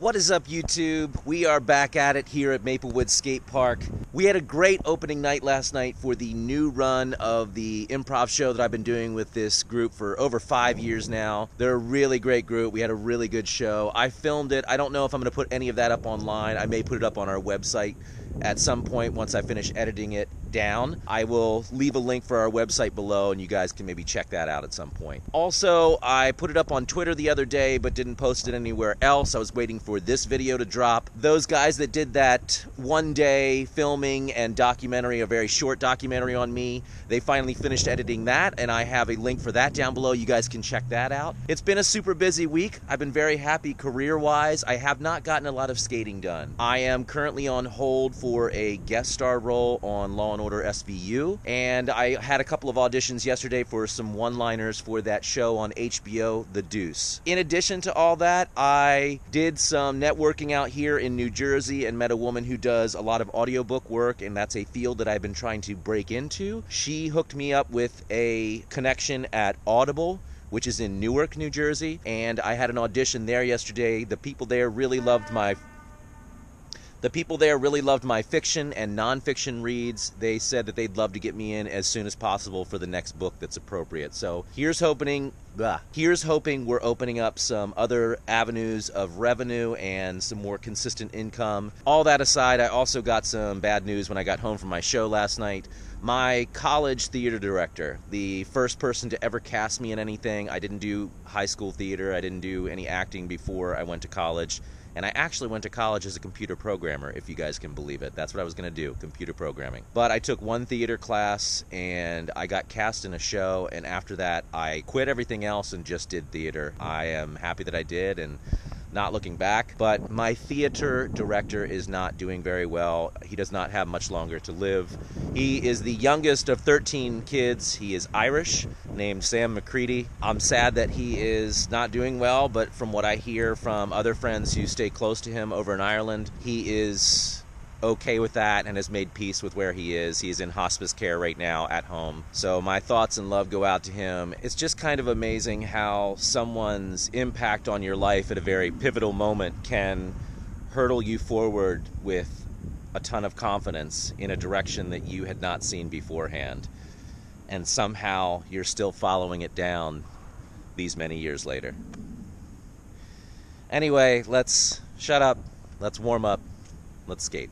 What is up, YouTube? We are back at it here at Maplewood Skate Park. We had a great opening night last night for the new run of the improv show that I've been doing with this group for over five years now. They're a really great group. We had a really good show. I filmed it. I don't know if I'm going to put any of that up online. I may put it up on our website at some point once I finish editing it down. I will leave a link for our website below and you guys can maybe check that out at some point. Also, I put it up on Twitter the other day but didn't post it anywhere else. I was waiting for this video to drop. Those guys that did that one day filming and documentary, a very short documentary on me, they finally finished editing that and I have a link for that down below. You guys can check that out. It's been a super busy week. I've been very happy career wise. I have not gotten a lot of skating done. I am currently on hold for a guest star role on Law and Order SVU, and I had a couple of auditions yesterday for some one liners for that show on HBO, The Deuce. In addition to all that, I did some networking out here in New Jersey and met a woman who does a lot of audiobook work, and that's a field that I've been trying to break into. She hooked me up with a connection at Audible which is in Newark, New Jersey, and I had an audition there yesterday. The people there really loved my the people there really loved my fiction and nonfiction reads. They said that they'd love to get me in as soon as possible for the next book that's appropriate. So here's hoping. Blah. Here's hoping we're opening up some other avenues of revenue and some more consistent income. All that aside, I also got some bad news when I got home from my show last night. My college theater director, the first person to ever cast me in anything, I didn't do high school theater, I didn't do any acting before I went to college and I actually went to college as a computer programmer, if you guys can believe it. That's what I was going to do, computer programming. But I took one theater class and I got cast in a show, and after that, I quit everything else and just did theater. I am happy that I did, and not looking back. But my theater director is not doing very well. He does not have much longer to live. He is the youngest of 13 kids. He is Irish, named Sam McCready. I'm sad that he is not doing well, but from what I hear from other friends who stay close to him over in Ireland, he is okay with that and has made peace with where he is. He's in hospice care right now at home. So my thoughts and love go out to him. It's just kind of amazing how someone's impact on your life at a very pivotal moment can hurdle you forward with a ton of confidence in a direction that you had not seen beforehand. And somehow you're still following it down these many years later. Anyway, let's shut up. Let's warm up. Let's skate.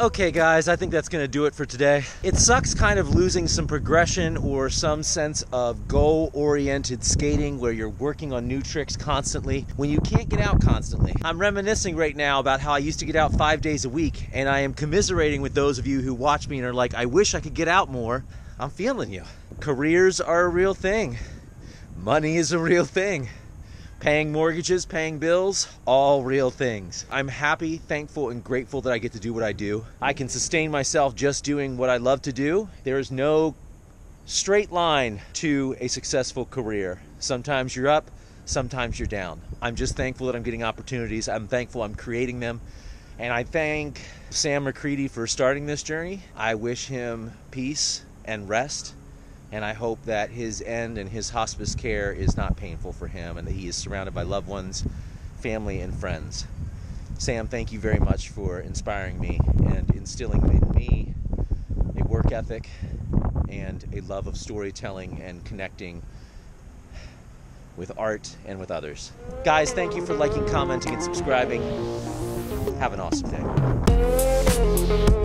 Okay, guys, I think that's going to do it for today. It sucks kind of losing some progression or some sense of goal oriented skating where you're working on new tricks constantly when you can't get out constantly. I'm reminiscing right now about how I used to get out five days a week, and I am commiserating with those of you who watch me and are like, I wish I could get out more. I'm feeling you. Careers are a real thing, money is a real thing. Paying mortgages, paying bills, all real things. I'm happy, thankful, and grateful that I get to do what I do. I can sustain myself just doing what I love to do. There is no straight line to a successful career. Sometimes you're up, sometimes you're down. I'm just thankful that I'm getting opportunities. I'm thankful I'm creating them. And I thank Sam McCready for starting this journey. I wish him peace and rest and I hope that his end and his hospice care is not painful for him and that he is surrounded by loved ones, family, and friends. Sam, thank you very much for inspiring me and instilling in me a work ethic and a love of storytelling and connecting with art and with others. Guys, thank you for liking, commenting, and subscribing. Have an awesome day.